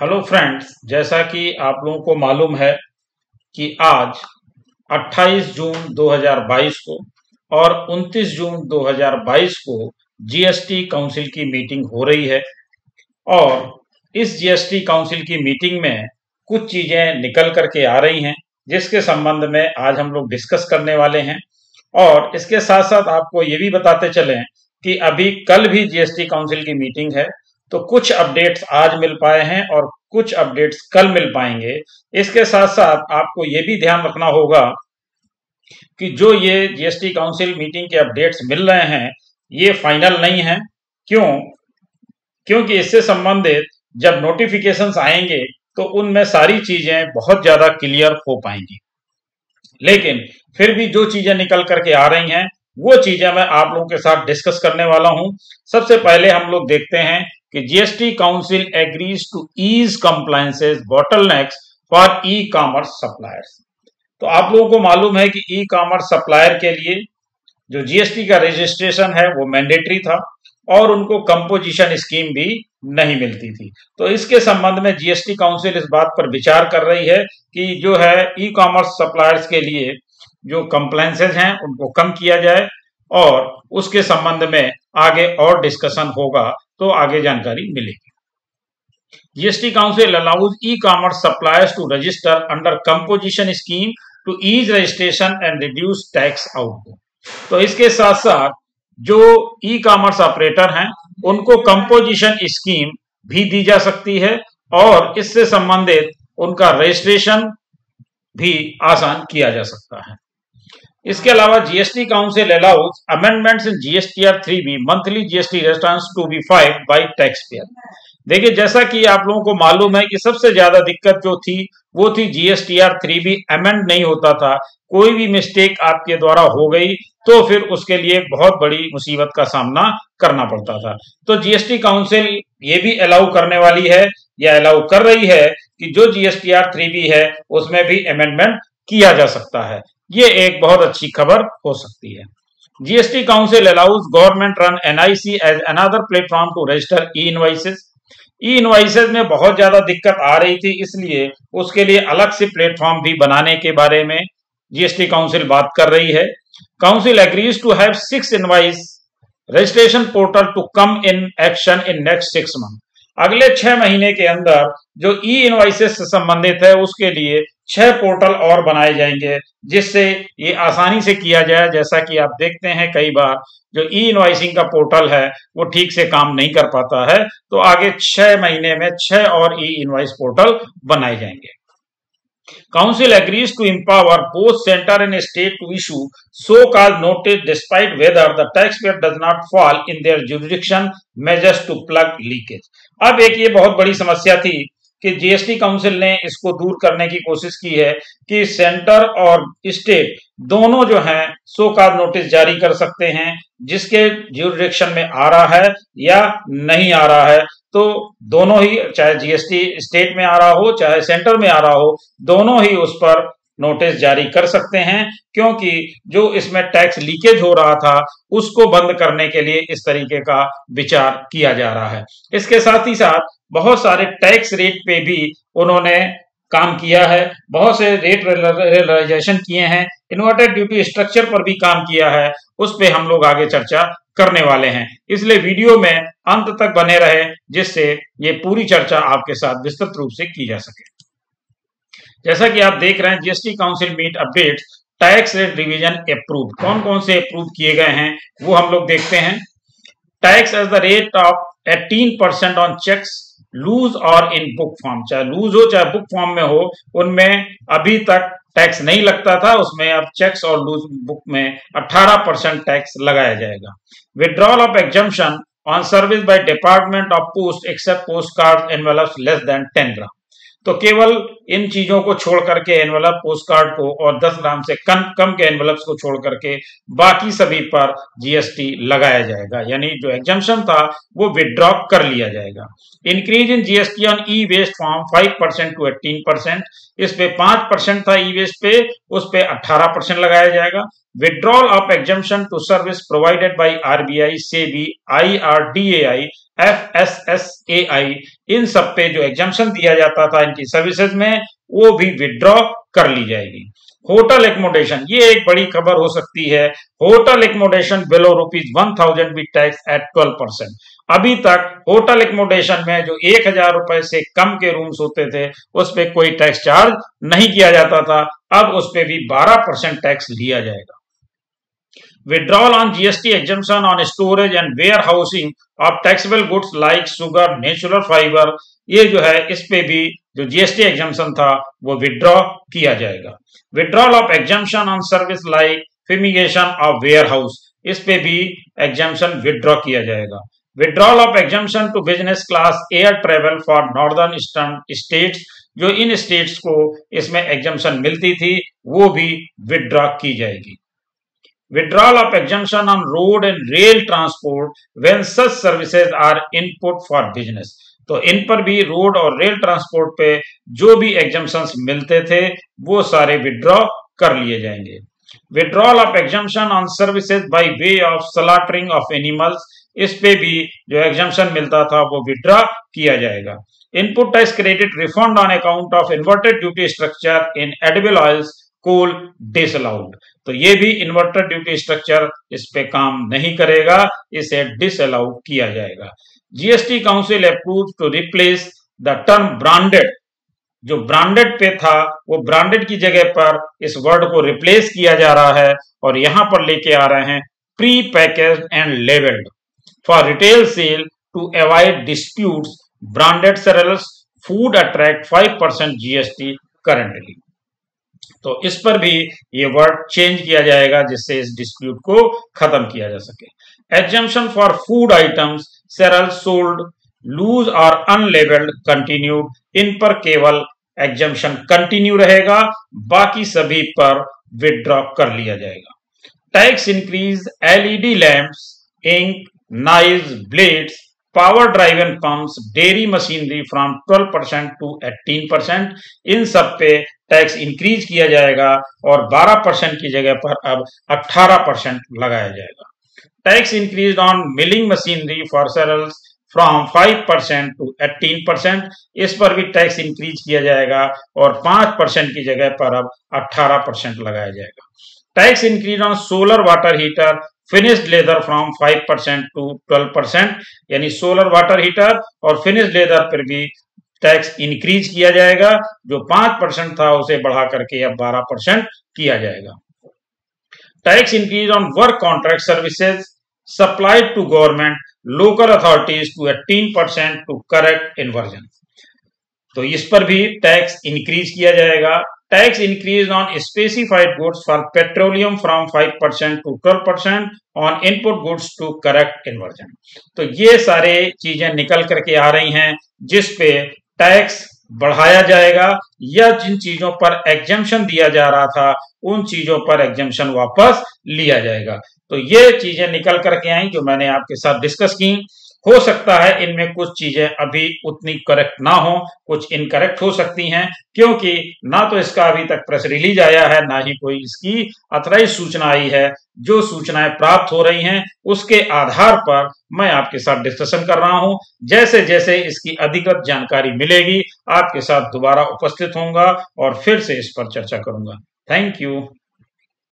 Hello friends जैसा कि आप लोगों को मालूम है कि आज 28 जून 2022 को और 29 जून 2022 को जीएसटी काउंसिल की मीटिंग हो रही है और इस जीएसटी काउंसिल की मीटिंग में कुछ चीज़ें निकल करके आ रही हैं, जिसके संबंध में आज हम लोग डिस्कस करने वाले हैं। और इसके साथ साथ आपको ये भी बताते चलें कि अभी कल भी जीएसटी काउंसिल की मीटिंग है तो कुछ अपडेट्स आज मिल पाए हैं और कुछ अपडेट्स कल मिल पाएँगे। इसके साथ साथ आपको ये भी ध्यान रखना होगा कि जो ये जीएसटी काउंसिल मीटिंग के अपडेट्स मिल रहे हैं, ये फाइनल नहीं है। क्यों? क्योंकि इससे संबंधित जब नोटिफिकेशन आएँगे तो उनमें सारी चीज़ें बहुत ज़्यादा क्लियर हो पाएँगी। लेकिन फिर भी जो चीज़ें निकल करके आ रही हैं, वो चीज़ें मैं आप लोगों के साथ डिस्कस करने वाला हूँ। सबसे पहले हम लोग देखते हैं कि GST council agrees to ease compliances bottlenecks for e commerce suppliers तो आप लोगों को मालूम है कि ई कॉमर्स सप्लायर के लिए जो जीएसटी का रजिस्ट्रेशन है वो मैंडेटरी था और उनको कंपोजिशन स्कीम भी नहीं मिलती थी। तो इसके संबंध में जीएसटी काउंसिल इस बात पर विचार कर रही है कि जो है ई कॉमर्स सप्लायर्स के लिए जो कंप्लायंसेज हैं उनको कम किया जाए और उसके संबंध में आगे और डिस्कशन होगा तो आगे जानकारी मिलेगी। GST council allows e commerce suppliers to register under composition scheme to ease registration and reduce tax outgo तो इसके साथ साथ जो ई कॉमर्स ऑपरेटर हैं, उनको कंपोजिशन स्कीम भी दी जा सकती है और इससे संबंधित उनका रजिस्ट्रेशन भी आसान किया जा सकता है। इसके अलावा GST council allows amendments in GST R three B monthly GST returns to be file by tax payer देखिए, जैसा कि आप लोगों को मालूम है कि सबसे ज़्यादा दिक्कत जो थी, वो थी GST R three B amend नहीं होता था। कोई भी मिस्टेक आपके द्वारा हो गई तो फिर उसके लिए बहुत बड़ी मुसीबत का सामना करना पड़ता था। तो जीएसटी काउंसिल ये भी अलाउ करने वाली है, या अलाउ कर रही है कि जो जीएसटी आर थ्री बी है, उसमें भी अमेंडमेंट किया जा सकता है। ये एक बहुत अच्छी खबर हो सकती है। GST council allows government run NIC as another platform to register e invoices e invoices में बहुत ज़्यादा दिक्कत आ रही थी, इसलिए उसके लिए अलग से प्लेटफॉर्म भी बनाने के बारे में जीएसटी काउंसिल बात कर रही है। Council agrees to have six invoice registration portal to come in action in next six month अगले छह महीने के अंदर जो ई इनवाइसेस से संबंधित है, उसके लिए छह पोर्टल और बनाए जाएँगे, जिससे ये आसानी से किया जाए। जैसा कि आप देखते हैं कई बार, जो ई इनवाइसिंग का पोर्टल है, वो ठीक से काम नहीं कर पाता है। तो आगे छह महीने में छह और ई इनवाइस पोर्टल बनाए जाएँगे। Council agrees to empower both centre and state to issue show cause notice despite whether the tax payer does not fall in their jurisdiction measures to plug leakage अब एक ये बहुत बड़ी समस्या थी कि जीएसटी काउंसिल ने इसको दूर करने की कोशिश की है कि सेंटर और स्टेट दोनों जो हैं सो का नोटिस जारी कर सकते हैं, जिसके ज्यूरिडिक्शन में आ रहा है या नहीं आ रहा है। तो दोनों ही, चाहे जीएसटी स्टेट में आ रहा हो, चाहे सेंटर में आ रहा हो, दोनों ही उस पर नोटिस जारी कर सकते हैं, क्योंकि जो इसमें टैक्स लीकेज हो रहा था, उसको बंद करने के लिए इस तरीके का विचार किया जा रहा है। इसके साथ ही साथ, बहुत सारे टैक्स रेट पे भी उन्होंने काम किया है, बहुत से रेट रियलाइजेशन किए हैं, इन्वर्टेड ड्यूटी स्ट्रक्चर पर भी काम किया है, उस पर हम लोग आगे चर्चा करने वाले हैं। इसलिए वीडियो में अंत तक बने रहे, जिससे ये पूरी चर्चा आपके साथ विस्तृत रूप से की जा सके। जैसा कि आप देख रहे हैं GST council meet update tax rate revision approve कौन कौन से अप्रूव किए गए हैं, वो हम लोग देखते हैं। Tax as the rate of eighteen percent on cheques loose और इन बुक फॉर्म चाहे लूज हो, चाहे बुक फॉर्म में हो, उनमें अभी तक टैक्स नहीं लगता था, उसमें अब चेक्स और लूज बुक में 18 परसेंट टैक्स लगाया जाएगा। Withdrawal of exemption on service by department of post except post card envelopes less than 10 gram तो केवल इन चीज़ों को छोड़ करके एनवलप पोस्ट कार्ड को और 10 ग्राम से कम कम के एनवलप्स को छोड़ करके बाकी सभी पर जीएसटी लगाया जाएगा। यानी जो एग्जामेशन था, वो विदड्रॉ कर लिया जाएगा। Increase in GST on e waste from 5 percent to eighteen percent इस पे 5 परसेंट था ई वेस्ट पे, उस पे 18 परसेंट लगाया जाएगा। Withdrawal of exemption to service provided by RBI SEBI IRDAI FSSAI इन सब पे जो एग्जामेशन दिया जाता था इनकी सर्विसेज़ में, वो भी विड्रॉ कर ली जाएगी। होटल एकोमोडेशन ये एक बड़ी खबर हो सकती है। Hotel accommodation below rupees one thousand be tax at twelve percent अभी तक होटल एकोमोडेशन में जो एक हज़ार रुपए से कम के रूम्स होते थे, उस पर कोई टैक्स चार्ज नहीं किया जाता था। अब उस पर भी बारह परसेंट टैक्स लिया जाएगा। On GST exemption on storage and warehousing of taxable goods like sugar natural fibre ये जो है, इस पे भी जो जीएसटी एग्जामेशन था, वो विड्रॉ किया जाएगा। Withdrawal of exemption on service like fumigation of warehouse इस पे भी एग्जामेशन विड्रॉ किया जाएगा। Withdrawal of exemption to business class air travel for northern eastern states जो इन स्टेट्स को इसमें एग्जामेशन मिलती थी, वो भी विड्रॉ की जाएगी। Withdrawal of exemption on road and rail transport when such services are input for business. तो इन पर भी रोड और रेल ट्रांसपोर्ट पे जो भी एग्जामेशन मिलते थे, वो सारे विड्रॉ कर लिए जाएँगे। Withdrawal of exemption on services by way of slaughtering of animals इस पे भी जो एग्जामेशन मिलता था, वो विड्रॉ किया जाएगा। Input tax credit refund on account of inverted duty structure in edible oils coal disallowed तो ये भी इन्वर्टर ड्यूटी स्ट्रक्चर इस पे काम नहीं करेगा, इसे डिसअलाउ किया जाएगा। GST council approve to replace the term branded जो ब्रांडेड पे था, वो ब्रांडेड की जगह पर इस वर्ड को रिप्लेस किया जा रहा है और यहाँ पर लेके आ रहे हैं pre package and labelled for retail sale to avoid dispute branded cereals food attract five percent GST currently तो इस पर भी ये वर्ड चेंज किया जाएगा जिससे इस डिस्प्यूट को खत्म किया जा सके। Exemption for food items cereal sold loose और अनलेबल्ड कंटिन्यूड इन पर केवल एग्जामेशन कंटिन्यू रहेगा, बाकी सभी पर विदड्रॉ कर लिया जाएगा। Tax increase LED lamps ink knives blades power driven pumps dairy machinery from 12 percent to 18 percent इन सब पे टैक्स इंक्रीज किया जाएगा और 12 परसेंट की जगह पर अब 18 परसेंट लगाया जाएगा। Tax increase on milling machinery for cereals from 5 percent to 18 percent, इस पर भी टैक्स इंक्रीज किया जाएगा और 5 परसेंट की जगह पर अब 18 परसेंट लगाया जाएगा। Tax increase on solar water heater, finished leather from 5 percent to 12 percent, यानी सोलर वाटर हीटर और फिनिश्ड लेदर पर भी टैक्स इंक्रीज किया जाएगा, जो पाँच परसेंट था उसे बढ़ा करके अब 12 परसेंट किया जाएगा। Tax increase on work contract services supplied to government local authorities to eighteen percent to correct inversion तो इस पर भी टैक्स इंक्रीज किया जाएगा। Tax increase on specified goods for petroleum from 5% to 12% on input goods to correct inversion. तो ये सारे चीज़ें निकल करके आ रही हैं, जिस पे टैक्स बढ़ाया जाएगा या जिन चीज़ों पर एग्जेंशन दिया जा रहा था, उन चीज़ों पर एग्जेंशन वापस लिया जाएगा। तो ये चीज़ें निकल करके आई जो मैंने आपके साथ डिस्कस की। हो सकता है इनमें कुछ चीज़ें अभी उतनी करेक्ट ना हो, कुछ इनकरेक्ट हो सकती हैं, क्योंकि ना तो इसका अभी तक प्रेस रिलीज़ आया है, ना ही कोई इसकी अथराइज सूचना आई है। जो सूचनाएँ प्राप्त हो रही हैं, उसके आधार पर मैं आपके साथ डिस्कशन कर रहा हूँ। जैसे जैसे इसकी अधिकृत जानकारी मिलेगी, आपके साथ दोबारा उपस्थित होऊँगा और फिर से इस पर चर्चा करूँगा। Thank you